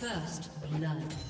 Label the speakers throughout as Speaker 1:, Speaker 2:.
Speaker 1: First blood.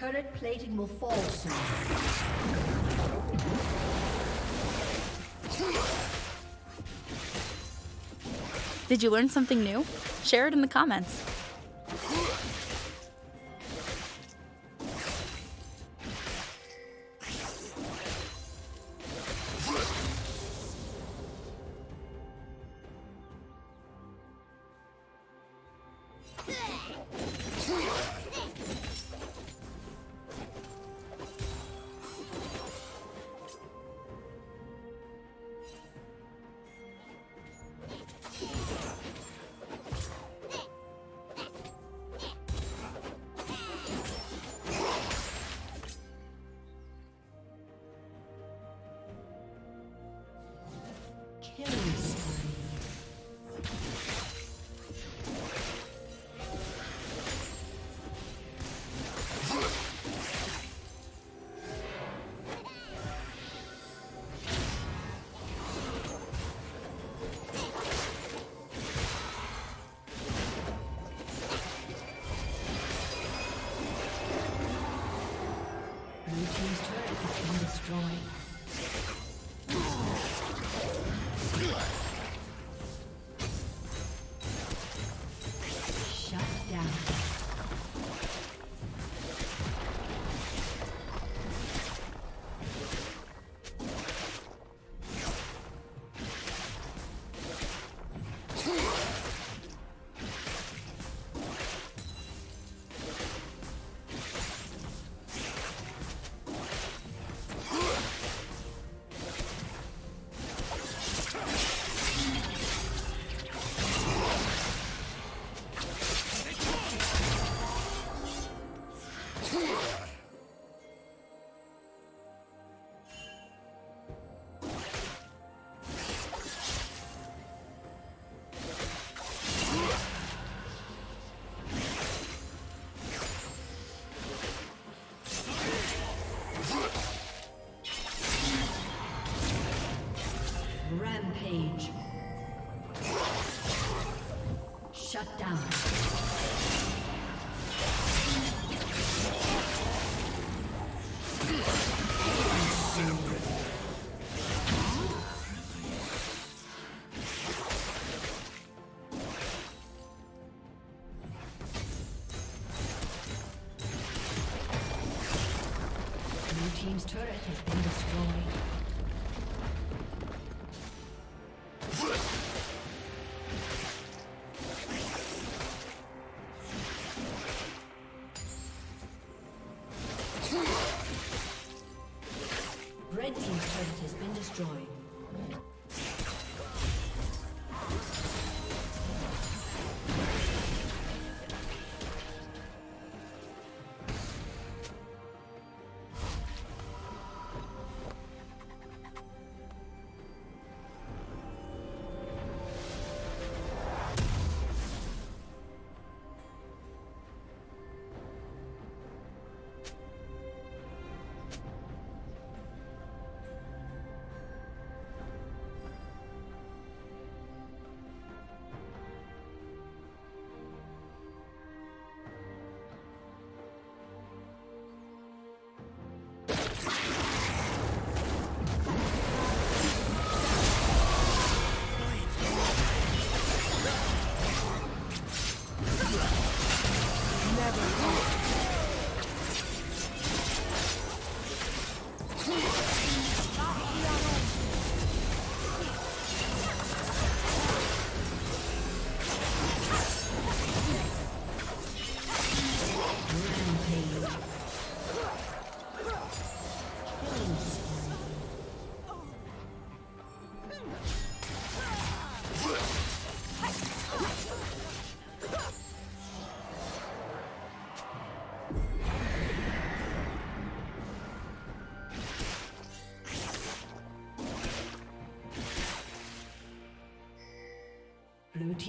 Speaker 2: Turret plating will fall soon.
Speaker 1: Did you learn something new? Share it in the comments.
Speaker 2: Shut down.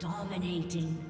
Speaker 1: Dominating.